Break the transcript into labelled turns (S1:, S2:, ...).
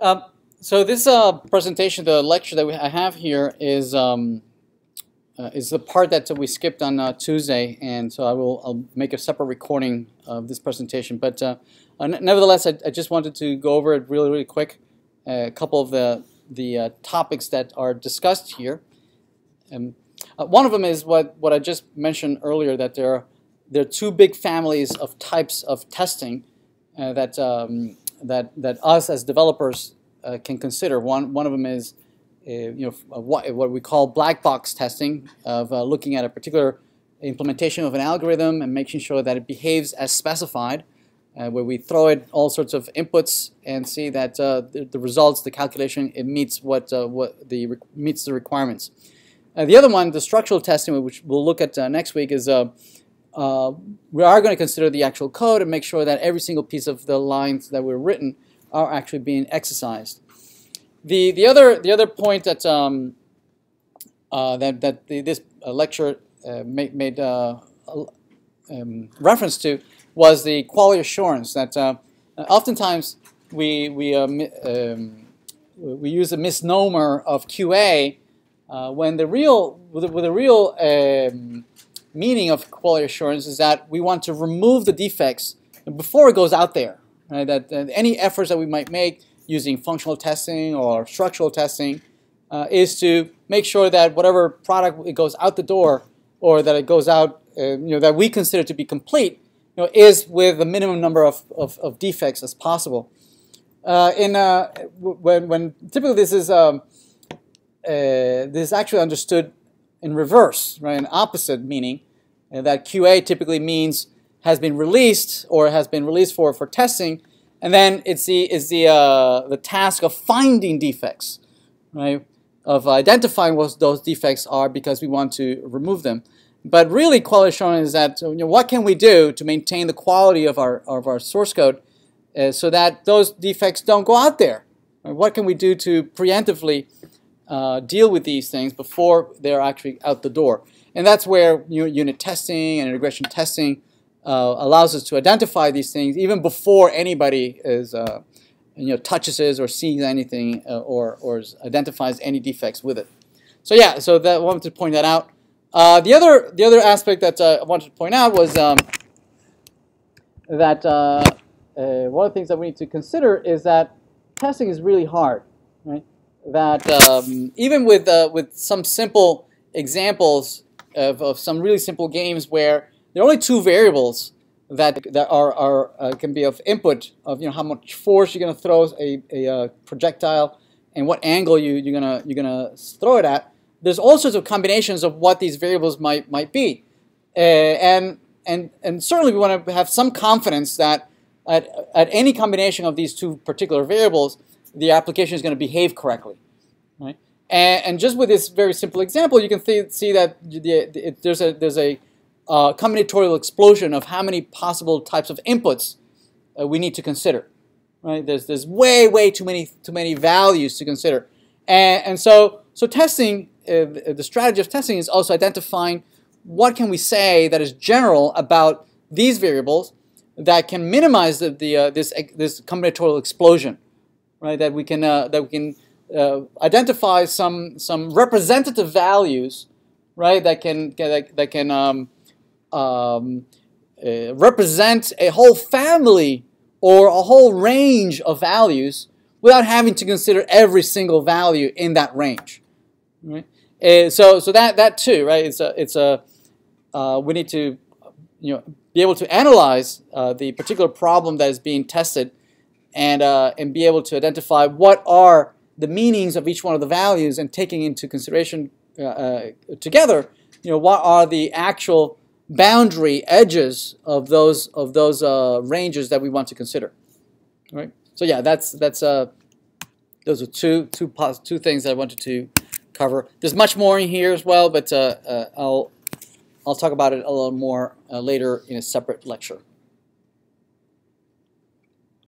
S1: Um, so this uh, presentation, the lecture that we, I have here is um, uh, is the part that we skipped on uh, Tuesday, and so I will I'll make a separate recording of this presentation. But uh, uh, nevertheless, I, I, just wanted to go over it really, really quick. a couple of the the uh, topics that are discussed here. Um, one of them is what what I just mentioned earlier that there are there are two big families of types of testing that um, that that us as developers uh, can consider. One one of them is uh, you know what what we call black box testing of uh, looking at a particular implementation of an algorithm and making sure that it behaves as specified. Uh, where we throw it all sorts of inputs and see that uh, the, the, results, the calculation, it meets what uh, what the meets the requirements. the other one, the structural testing, which we'll look at next week, is uh, we are going to consider the actual code and make sure that every single piece of the lines that were written are actually being exercised. The the other the other point that um, uh, that that the, this uh, lecture uh, made, made uh, um, reference to was the quality assurance. That uh, oftentimes we we um, we use a misnomer of QA when the real with, with the real um, meaning of quality assurance is that we want to remove the defects before it goes out there. Right? That, that any efforts that we might make using functional testing or structural testing uh, is to make sure that whatever product it goes out the door or that it goes out, uh, you know, that we consider to be complete, you know, is with the minimum number of, of, of defects as possible. Uh, in uh, when, when typically this is um, uh, this is actually understood in reverse, right? An opposite meaning. And that QA typically means has been released or has been released for, for testing, and then it's the is the uh, the task of finding defects, right? Of identifying what those defects are because we want to remove them. But really, quality assurance is that you know, what can we do to maintain the quality of our of our source code, uh, so that those defects don't go out there. Right? What can we do to preemptively uh, deal with these things before they're actually out the door. And that's where you know, unit testing and integration testing uh, allows us to identify these things even before anybody is uh, you know touches it or sees anything uh, or or identifies any defects with it. So yeah, so that I wanted to point that out. Uh, the other the other aspect that uh, I wanted to point out was um, that one of the things that we need to consider is that testing is really hard, right? That um, even with uh, with some simple examples of, of some really simple games where there are only two variables that that are, are uh, can be of input of you know how much force you're going to throw a, a, uh, projectile and what angle you, you're gonna you're gonna throw it at. There's all sorts of combinations of what these variables might might be, uh, and and and certainly we want to have some confidence that at at any combination of these two particular variables the application is going to behave correctly. Right? And, and just with this very simple example, you can see that the, the, it, there's a, there's a uh, combinatorial explosion of how many possible types of inputs uh, we need to consider. Right? There's, there's way, way too many, too many values to consider. And, and so, so testing, uh, the strategy of testing is also identifying what can we say that is general about these variables that can minimize the, the, uh, this, this combinatorial explosion right? That we can uh, that we can uh, identify some some representative values, right? That can that, that can um, um, uh, represent a whole family or a whole range of values without having to consider every single value in that range. Right? Uh, so so that that too, right? It's a it's a uh, we need to you know be able to analyze uh, the particular problem that is being tested and, uh, and be able to identify what are the meanings of each one of the values and taking into consideration uh, uh, together, you know, what are the actual boundary edges of those of those uh, ranges that we want to consider, right? So yeah, that's that's uh, those are two two two things that I wanted to cover. There's much more in here as well, but uh, uh, I'll I'll talk about it a little more uh, later in a separate lecture.